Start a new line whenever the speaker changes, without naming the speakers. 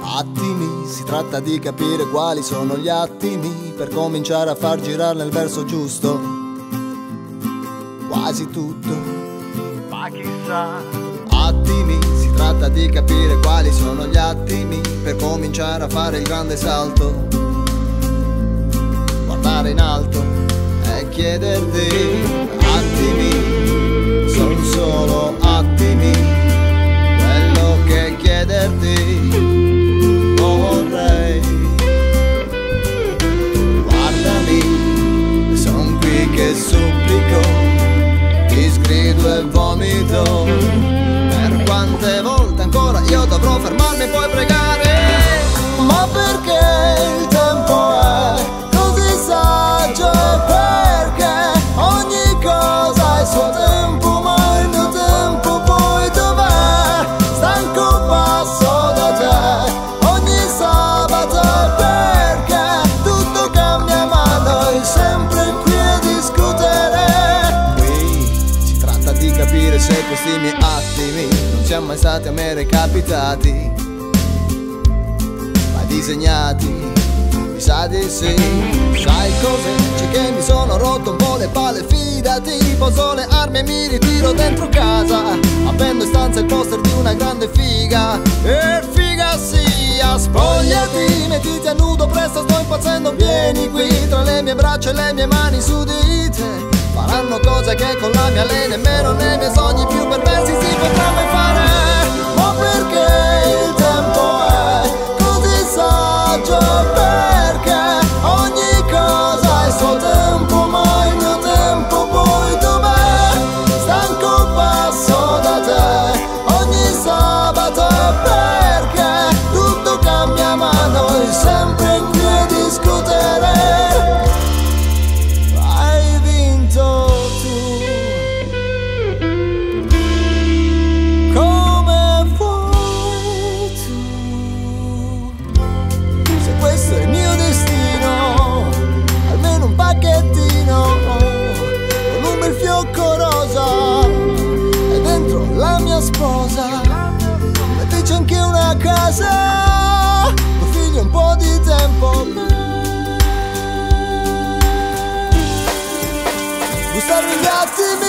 Attimi, si tratta di capire quali sono gli attimi per cominciare a far girare nel verso giusto. Quasi tutto,
Ma chissà,
attimi, si tratta di capire quali sono gli attimi per cominciare a fare il grande salto. Guardare in alto e chiederti sgrido e vomito. Per quante volte ancora io dovrò fermarmi capire se questi miei attimi non siamo mai stati a me recapitati, ma disegnati, mi sa di sì. Sai cos'è? C'è che mi sono rotto un po' le palle, fidati, poso le armi e mi ritiro dentro casa, appendo in stanza il poster di una grande figa, e figa sia, spogliati, mettiti a nudo, presto sto impazzendo, vieni qui, tra le mie braccia e le mie mani su di te. Faranno cose che con la mia lei nemmeno nei miei sogni più perversi si potranno mai fare. Ma perché il tempo è così saggio? Perché ogni cosa ha il suo tempo Ma il mio tempo poi dov'è? Stanco passo da te ogni sabato. Perché tutto cambia ma noi sempre sposa mettici anche una casa due figli e un po' di tempo. Gustarmi gli attimi